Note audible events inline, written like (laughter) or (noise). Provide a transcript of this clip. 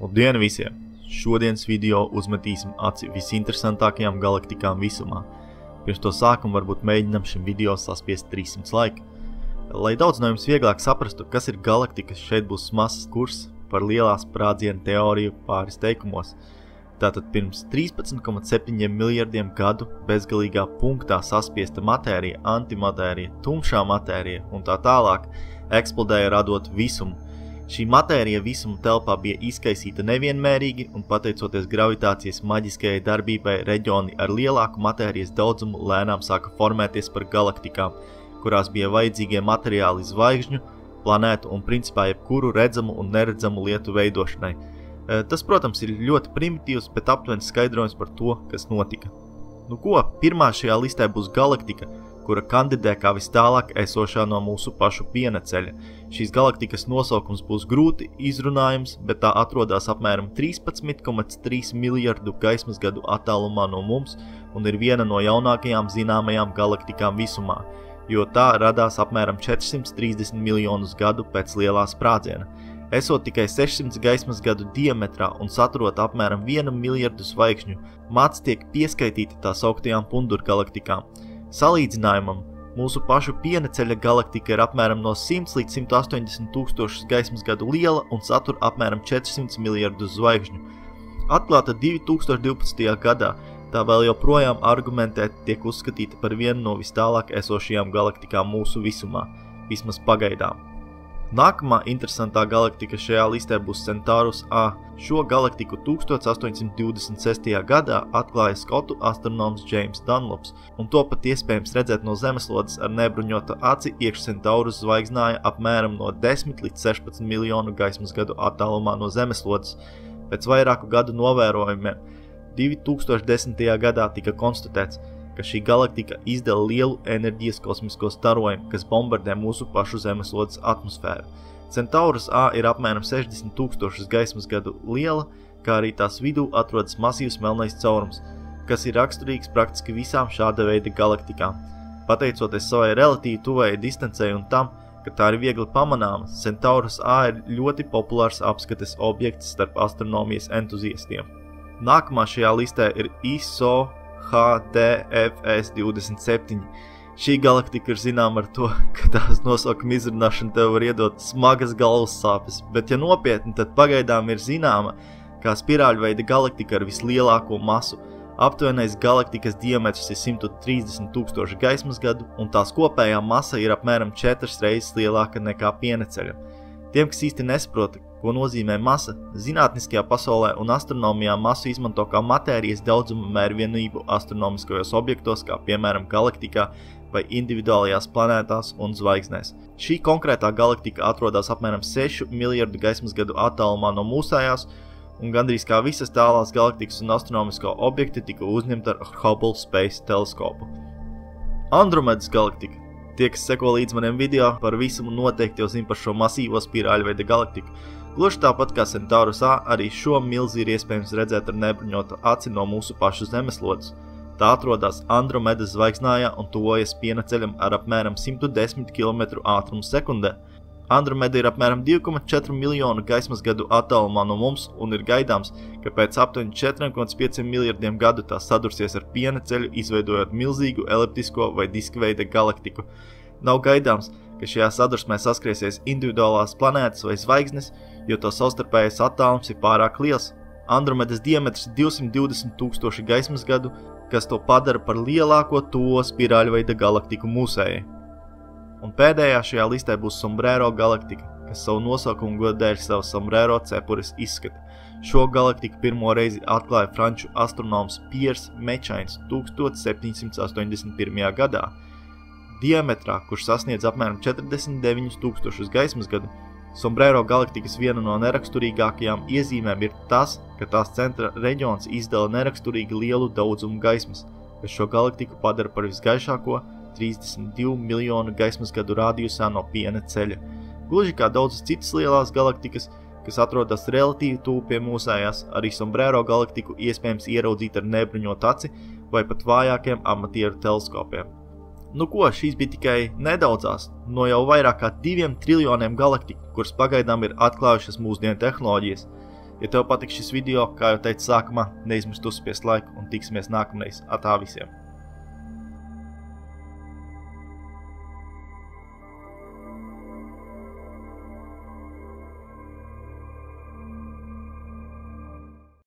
Labdien visiem! Šodienas video uzmetīsim aci visinteresantākajām galaktikām visumā. Pirms to sākam varbūt mēģinam šim video saspiest 300 laika. Lai daudz no jums vieglāk saprastu, kas ir galaktikas, šeit būs mazs kurs par lielā sprādziena teoriju pāris teikumos. Tātad pirms 13,7 miljardiem gadu bezgalīgā punktā saspiesta matērija, antimatērija, tumšā matērija un tā tālāk eksplodēja radot visumu, Šī matērija visuma telpā bija izkaisīta nevienmērīgi, un pateicoties gravitācijas maģiskajai darbībai, reģioni ar lielāku matērijas daudzumu lēnām sāka formēties par galaktikām, kurās bija vajadzīgie materiāli zvaigžņu, planētu un principā jebkuru redzamu un neredzamu lietu veidošanai. E, tas, protams, ir ļoti primitīvs, bet aptuveni skaidrojums par to, kas notika. Nu ko, pirmā šajā listē būs galaktika, kura kandidē kā vis tālāk esošā no mūsu pašu piena ceļa. Šīs galaktikas nosaukums būs grūti izrunājams, bet tā atrodas apmēram 13,3 miljardu gaismas gadu attālumā no mums un ir viena no jaunākajām zināmajām galaktikām visumā, jo tā radās apmēram 430 miljonus gadu pēc lielā sprādziena. Esot tikai 600 gaismas gadu diametrā un saturot apmēram 1 miljardu zvaigžņu, māts tiek pieskaitīti tā sauktajām pundurgalaktikām. Salīdzinājumam, mūsu pašu piena ceļa galaktika ir apmēram no 100 līdz 180 tūkstošus gaismas gadu liela un satur apmēram 400 miljardus zvaigžņu. Atklāta 2012. gadā, tā vēl joprojām argumentēti tiek uzskatīta par vienu no vis tālāk esošajām galaktikām mūsu visumā, vismaz pagaidām. Nākamā interesantā galaktika šajā listē būs Centaurus A. Šo galaktiku 1826. gadā atklāja skotu astronoms James Dunlops, un to pat iespējams redzēt no zemeslodes ar nebruņotu aci iekš Centaurus zvaigznāja apmēram no 10 līdz 16 miljonu gaismas gadu attālumā no zemeslodes. Pēc vairāku gadu novērojumiem 2010. gadā tika konstatēts, ka šī galaktika izdala lielu enerģijas kosmisko starojumu, kas bombardē mūsu pašu Zemeslodes atmosfēru. Centaurus A ir apmēram 60 tūkstošus gaismas gadu liela, kā arī tās vidū atrodas masīvs melnais caurums, kas ir raksturīgs praktiski visām šāda veida galaktikām. Pateicoties savai relatīvi tuvajai distancei un tam, ka tā ir viegli pamanāma, Centaurus A ir ļoti populārs apskates objekts starp astronomijas entuziastiem. Nākamā šajā listē ir ISO HDFS 27. Šī galaktika ir zināma ar to, (laughs) ka tās nosaukuma izrunāšana tev var iedot smagas galvas sāpes, bet, ja nopietni, tad pagaidām ir zināma kā spirāļveida galaktika ar vislielāko masu. Aptuvenais galaktikas diametrs ir 130 tūkstoši gaismas gadu, un tās kopējā masa ir apmēram 4 reizes lielāka nekā pieneceļa. Tiem, kas īsti nesaprot, ko nozīmē masa, zinātniskajā pasaulē un astronomijā masu izmanto kā matērijas daudzuma mērvienību astronomiskajos objektos, kā piemēram galaktikā vai individuālajās planētās un zvaigznēs. Šī konkrētā galaktika atrodas apmēram 6 miljardu gaismas gadu attālumā no mūsējās, un gandrīz kā visas tālās galaktikas un astronomisko objekti tika uzņemta ar Hubble Space teleskopu. Andromedas galaktika Tie, kas seko līdz maniem video par visumu, noteikti jau zina par šo masīvo spirāļu veida galaktiku, Gluži tāpat kā Centaurus A, arī šo milzi ir iespējams redzēt ar nebruņotu aci no mūsu pašu zemeslodes. Tā atrodas Andromedas zvaigznājā un tuvojas piena ceļam ar apmēram 110 km ātrumu sekundē. Andromeda ir apmēram 2,4 miljonu gaismas gadu attālumā no mums un ir gaidāms, ka pēc aptuveni 4,5 miljardiem gadu tā sadursies ar piena ceļu, izveidojot milzīgu eliptisko vai diskveida galaktiku. Nav gaidāms, ka šajā sadursmē saskriesies individuālās planētas vai zvaigznes, jo to savstarpējais attālums ir pārāk liels. Andromedas diametrs ir 220 tūkstoši gaismas gadu, kas to padara par lielāko to spirāļu veida galaktiku mūsējai. Un pēdējā šajā listē būs Sombrero galaktika, kas savu nosaukumu godēļ savu sombrero cepures izskata. Šo galaktiku pirmo reizi atklāja franču astronoms Piers Mečains 1781. gadā, diametrā, kurš sasniedz apmēram 49 tūkstošus gaismas gadu. Sombrero galaktikas viena no neraksturīgākajām iezīmēm ir tas, ka tās centra reģions izdala neraksturīgi lielu daudzumu gaismas, kas šo galaktiku padara par visgaišāko 32 miljonu gaismas gadu rādījusā no piena ceļa. Gluži kā daudzas citas lielās galaktikas, kas atrodas relatīvi tuvu pie mūsējās, arī Sombrero galaktiku iespējams ieraudzīt ar nebruņot aci vai pat vājākiem amatieru teleskopiem. Nu ko, šīs bija tikai nedaudzās no jau vairāk kā diviem triljoniem galaktiku, kuras pagaidām ir atklājušas mūsdienu tehnoloģijas. Ja tev patīk šis video, kā jau teicu sākumā, neizmirst uzspiest laiku un tiksimies nākamreiz. Atā visiem!